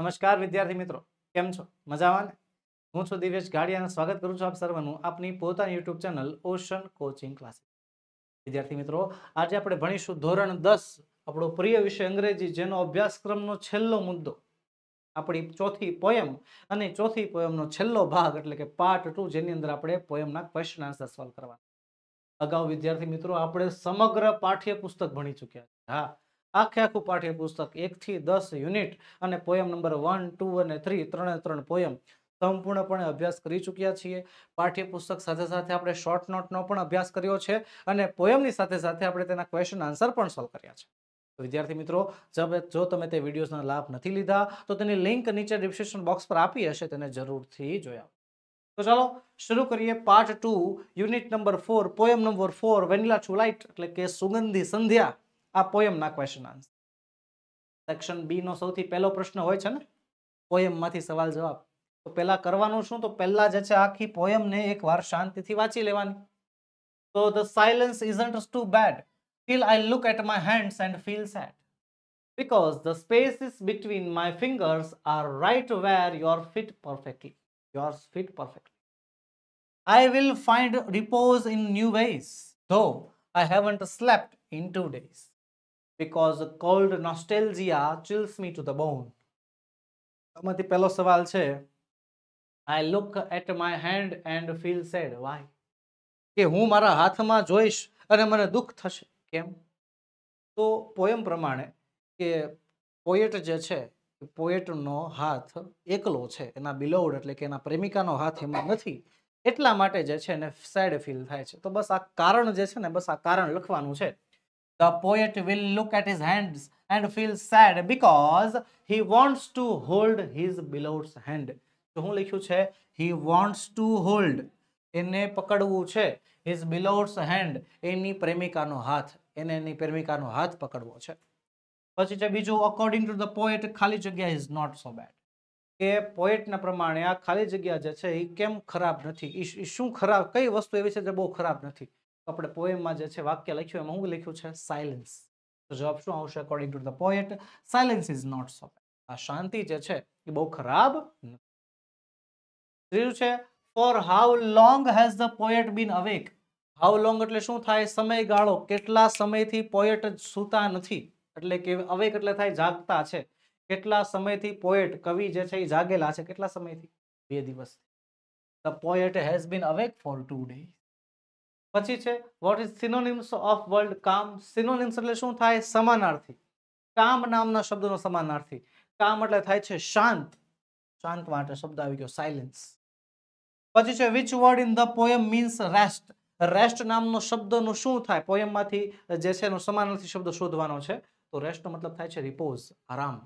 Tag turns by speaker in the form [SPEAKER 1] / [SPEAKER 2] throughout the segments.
[SPEAKER 1] નમસ્કાર વિદ્યાર્થી મિત્રો, કેમ છો? મજામાં ને? હું છું દિવેશ ગાડિયા સ્વાગત કરું છું આપ સર્વનું આપની પોતાની YouTube channel Ocean coaching classes. વિદ્યાર્થી મિત્રો, આજે આપણે ભણીશું ધોરણ દસ, આપણો પ્રિય વિષય અંગ્રેજી, જેનો અભ્યાસક્રમનો છેલ્લો મુદ્દો, આપણી ચોથી પોયમ અને ચોથી પોયમનો છેલ્લો ભાગ, એટલે કે પાર્ટ ટુ જેની અંદર આપણે પોયમના ક્વેશ્ચન આન્સર સોલ્વ કરવાના. અગાઉ વિદ્યાર્થી મિત્રો, આપણે સમગ્ર પાઠ્ય પુસ્તક ભણી ચૂક્યા છે હા આખે આખું પાઠ્યપુસ્તક એક થી દસ યુનિટ અને પોયમ નંબર વન, ટુ અને થ્રી, ત્રણે ત્રણ પોયમ સંપૂર્ણપણે અભ્યાસ કરી ચૂક્યા છીએ. પાઠ્યપુસ્તક સાથે સાથે આપણે શોર્ટ નોટનો પણ અભ્યાસ કર્યો છે અને પોયમની સાથે સાથે આપણે તેના ક્વેશ્ચન આન્સર પણ સોલ્વ કર્યા છે. વિદ્યાર્થી મિત્રો જો તમે તે વિડીયોઝના લાભ નથી લીધા, તો તેની લિંક નીચે ડિસ્ક્રિપ્શન બોક્સ પર આપી હશે, તેને જરૂરથી જોયા તો ચાલો, શરૂ કરીએ part two unit number four poem number four vanilla twilight એટલે કે સુગંધી સંધ્યા. આ પોયમના ક્વેશ્ચન આન્સર સેક્શન બી નો સૌથી પહેલો પ્રશ્ન હોય છે ને પોયમમાંથી સવાલ જવાબ તો પહેલા કરવાનું શું તો પહેલા જે છે આખી પોયમને એકવાર શાંતિથી વાંચી લેવાની તો the silence isn't too bad till I look at my hands and feel sad. Because the spaces between my fingers are right where your fit perfectly. Yours fit perfectly. I will find repose in new ways, though I haven't slept in two days. Because the cold nostalgia chills me to the bone. આમાંથી પહેલો સવાલ છે, I look at my hand and feel sad. Why? કે હું મારા હાથમાં જોઈશ અને મને દુઃખ થશે કેમ તો પોયમ પ્રમાણે કે પોએટ જે છે પોએટનો હાથ એકલો છે એના બિલોવડ એટલે કે એના પ્રેમિકાનો હાથ એમાં નથી એટલા માટે જે છે એને સેડ ફીલ થાય છે તો બસ આ કારણ જે છે ને બસ આ કારણ લખવાનું છે The poet will look at his hands and feel sad because he wants to hold his beloved's hand. તો હું લખ્યું છે? He wants to hold. એને પકડવું છે. His beloved's hand. એની પ્રેમિકાનો હાથ. એને એની પ્રેમિકાનો હાથ પકડવો છે. પછી છે બીજું અકોર્ડિંગ ટુ ધ પોએટ ખાલી જગ્યા ઇઝ નોટ સો બેડ કે પોએટના પ્રમાણે આ ખાલી જગ્યા જે છે એ કેમ ખરાબ નથી? ઈ શું ખરાબ, કઈ વસ્તુ એવી છે જે બહુ ખરાબ નથી? તો આપણે પોએમમાં જે છે વાક્ય લખ્યું એમાં હું લખ્યું છે સાયલન્સ તો જવાબ શું આવશે according to the poet silence is not so bad આ શાંતિ જે છે એ બહુ ખરાબ નથી ત્રીજું છે for how long has the poet been awake how long એટલે શું થાય સમયગાળો કેટલા સમયથી પોએટ સૂતા નથી એટલે કે અવેક એટલે થાય જાગતા છે કેટલા સમયથી પોએટ કવિ જે છે એ જાગેલા છે કેટલા સમયથી બે દિવસ the poet has been awake for two day પછી છે what is synonyms of world calm synonyms એટલે શું થાય? સમાનાર્થી. કામ નામના શબ્દનો સમાનાર્થી. કામ એટલે થાય છે શાંત. શાંત માટે શબ્દ આવી ગયો સાયલેન્સ પછી છે which word in the poem means rest rest નામનો શબ્દનું શું થાય? પોયમમાંથી જે છે એનો સમાનાર્થી શબ્દ શોધવાનો છે. તો રેસ્ટનો મતલબ થાય છે રિપોઝ આરામ.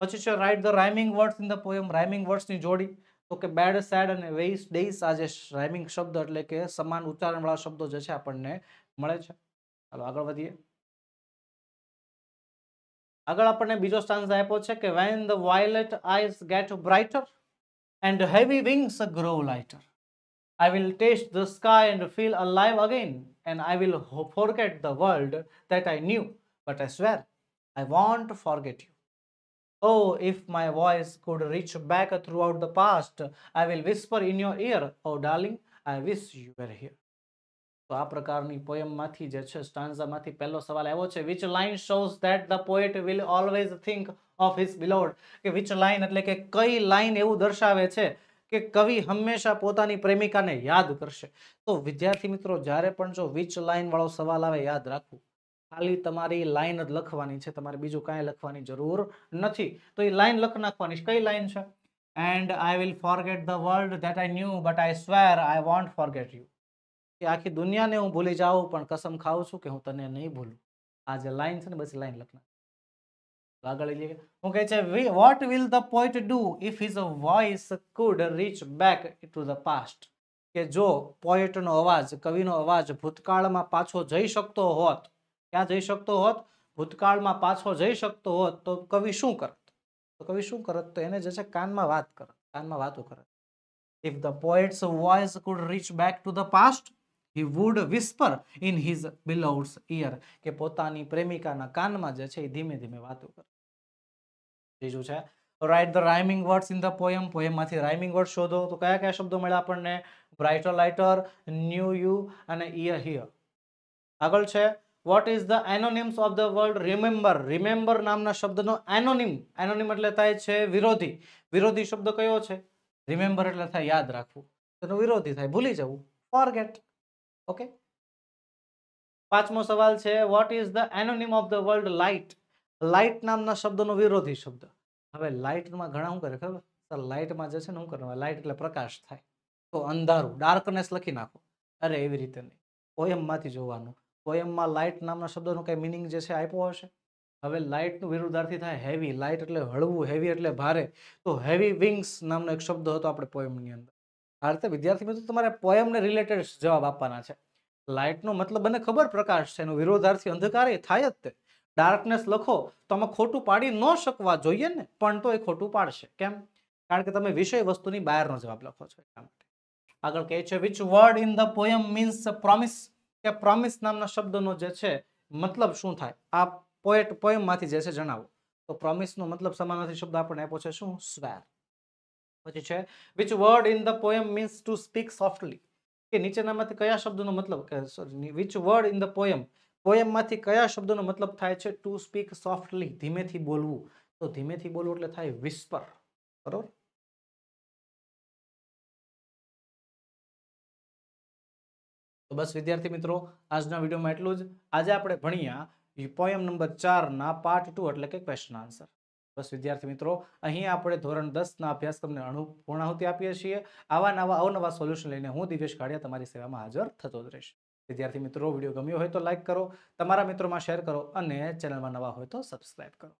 [SPEAKER 1] પછી છે write the rhyming words in the poem rhyming વર્ડ્સની જોડી. તો કે બેડ સેડ અને વેઇસ ડેઇસ આ જે રાઇમિંગ શબ્દ એટલે કે સમાન ઉચ્ચારણવાળા શબ્દો જે છે આપણને મળે છે ચાલો આગળ વધીએ આગળ આપણને બીજો સ્ટાન્સ આપ્યો છે કે when the violet eyes get brighter and heavy wings grow lighter. I will taste the sky and feel alive again, and I will ho- forget the world that I knew. But I swear, I won't forget you. Oh, if my voice could reach back throughout the past, I will whisper in your ear, Oh, darling, I wish you were here. તો આ પ્રકારની પોયમમાંથી જે છે સ્ટાન્ઝામાંથી પહેલો સવાલ આવ્યો છે which line shows that the poet will always think of his beloved કે વિચ લાઇન એટલે કે કઈ લાઇન એવું દર્શાવે છે કે કવિ હંમેશા પોતાની પ્રેમિકાને યાદ કરશે? તો વિદ્યાર્થી મિત્રો જ્યારે પણ જો વિચ લાઇન વાળો સવાલ આવે યાદ રાખવું ખાલી તમારી લાઈન જ લખવાની છે, તમારે બીજું કાંઈ લખવાની જરૂર નથી. તો એ લાઇન લખ નાખવાની કઈ લાઇન છે? And I will forget the world that I knew but I swear I won't forget you કે આખી દુનિયાને હું ભૂલી જાઉં, પણ કસમ ખાઉં છું કે હું તને નહીં ભૂલું. આ જે લાઈન છે ને, બસ લાઈન લખના આગળ લઈએ હું કહે છે what will the poet do if his voice could reach back to the past કે જો પોએટનો અવાજ, કવિનો અવાજ ભૂતકાળમાં પાછો જઈ શકતો હોત ક્યાં જઈ શકતો હોત? ભૂતકાળમાં પાછો જઈ શકતો હોત તો કવિ શું કરત? તો કવિ શું કરત? તો એને જે છે કાનમાં વાત કરત, કાનમાં વાતો કરત. If the poet's voice could reach back to the past he would whisper in his beloved's ear કે પોતાની પ્રેમિકાના કાનમાં જે છે એ ધીમે ધીમે વાતો કરે ત્રીજું છે write the rhyming words in the poem પોયમમાંથી rhyming word શોધો. તો કયા કયા શબ્દો મળ્યા આપણને? બ્રાઇટર લાઇટર ન્યૂ યુ અને ઇયર હિયર આગળ છે what is the antonyms of the world remember remember નામના શબ્દનો એનોનિમ એનોનિમ એટલે થાય છે વિરોધી. વિરોધી શબ્દ કયો છે? રિમેમ્બર એટલે થાય યાદ રાખવું. તેનો વિરોધી થાય. ભૂલી જવું. ફોરગેટ ઓકે પાંચમો સવાલ છે what is the એનોનિમ of the world light light નામના શબ્દનો વિરોધી શબ્દ. હવે લાઇટમાં ઘણા શું કરે ખબર? સર લાઇટમાં જે છે ને શું કરવાનું? લાઇટ એટલે પ્રકાશ થાય. તો અંધારું. ડાર્કનેસ લખી નાખો. અરે એવી રીતે નહીં. પોયમમાંથી જોવાનું. પોયમમાં લાઇટ નામના શબ્દનો કંઈ મિનિંગ જે છે આપ્યો હશે? હવે લાઇટનું વિરુદ્ધાર્થી થાય હેવી લાઇટ એટલે હળવું હેવી એટલે ભારે. તો હેવી વિંગ્સ નામનો એક શબ્દ હતો આપણે પોયમની અંદર. આ રીતે વિદ્યાર્થી મિત્રો તમારે પોયમને રિલેટેડ જવાબ આપવાના છે. લાઇટનો મતલબ મને ખબર પ્રકાશ છે, એનો વિરોધાર્થી અંધકાર એ થાય જ તે. ડાર્કનેસ લખો, તો આમાં ખોટું પાડી ન શકવા જોઈએ ને, પણ તો એ ખોટું પાડશે. કેમ? કારણ કે તમે વિષય વસ્તુની બહારનો જવાબ લખો છો એટલા માટે. આગળ કહે છે which word in the poem means promise કે પ્રોમિસ નામના શબ્દનો જે છે, મતલબ શું થાય? આ પોએટ પોયમમાંથી જે છે જણાવો. તો પ્રોમિસનો મતલબ સમાનાર્થી શબ્દ આપણને આપ્યો છે શું? સ્વેર પછી છે which word in the poem means to speak softly કે નીચેનામાંથી કયા શબ્દનો મતલબ? કે sorry which word in the poem પોયમમાંથી કયા શબ્દનો મતલબ થાય છે? ટુ સ્પીક સોફ્ટલી ધીમેથી બોલવું. તો ધીમેથી બોલવું એટલે થાય વિસ્પર બરોબર? તો બસ વિદ્યાર્થી મિત્રો, આજના વિડીયોમાં એટલું જ. આજે આપણે ભણ્યા પોયમ નંબર ચારના પાર્ટ ટુ એટલે કે ક્વેશ્ચન આન્સર બસ વિદ્યાર્થી મિત્રો, અહીં આપણે ધોરણ દસના અભ્યાસક્રમને અણુ પૂર્ણાહુતિ આપીએ છીએ. આવા નવા અવનવા સોલ્યુશન લઈને હું દિવેશ કાળિયા તમારી સેવામાં હાજર થતો જ રહીશ. વિદ્યાર્થી મિત્રો, વીડિયો ગમ્યો હોય તો લાઇક કરો, તમારા મિત્રોમાં શેર કરો અને ચેનલમાં નવા હોય તો સબસ્ક્રાઈબ કરો.